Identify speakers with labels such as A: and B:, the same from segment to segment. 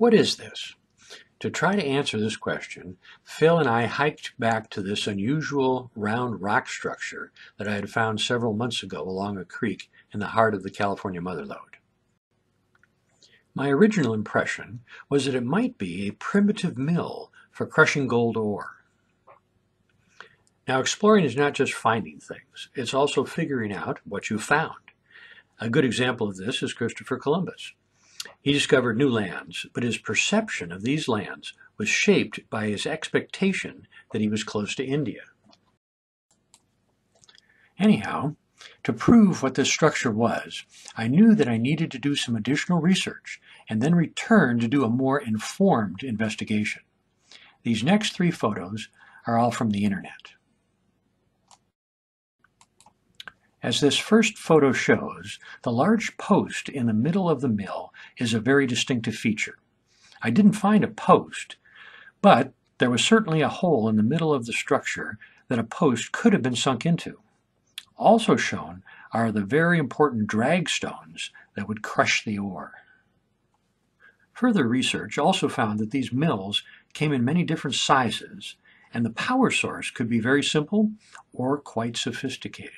A: What is this? To try to answer this question, Phil and I hiked back to this unusual round rock structure that I had found several months ago along a creek in the heart of the California Motherlode. My original impression was that it might be a primitive mill for crushing gold ore. Now, exploring is not just finding things, it's also figuring out what you found. A good example of this is Christopher Columbus. He discovered new lands, but his perception of these lands was shaped by his expectation that he was close to India. Anyhow, to prove what this structure was, I knew that I needed to do some additional research and then return to do a more informed investigation. These next three photos are all from the internet. As this first photo shows, the large post in the middle of the mill is a very distinctive feature. I didn't find a post, but there was certainly a hole in the middle of the structure that a post could have been sunk into. Also shown are the very important drag stones that would crush the ore. Further research also found that these mills came in many different sizes, and the power source could be very simple or quite sophisticated.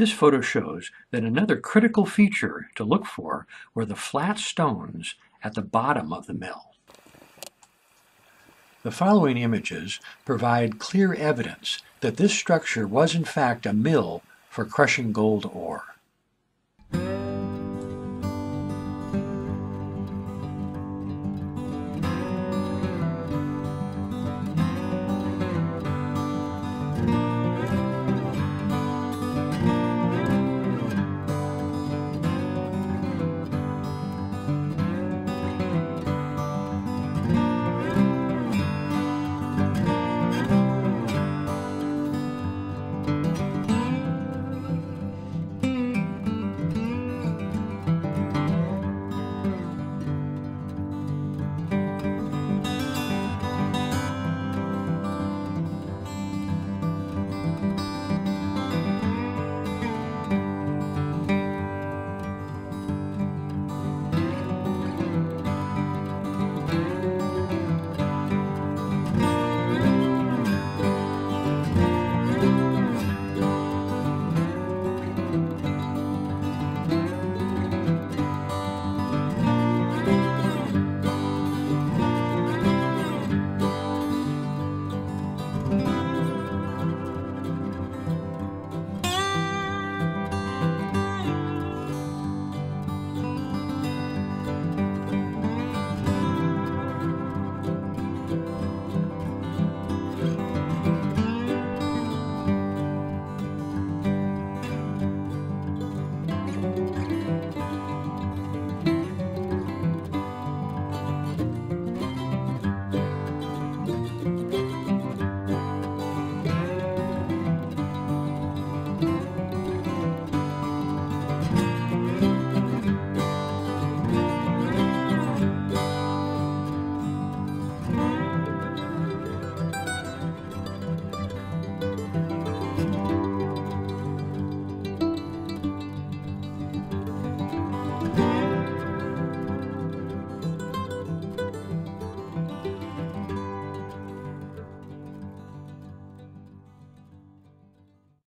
A: This photo shows that another critical feature to look for were the flat stones at the bottom of the mill. The following images provide clear evidence that this structure was in fact a mill for crushing gold ore.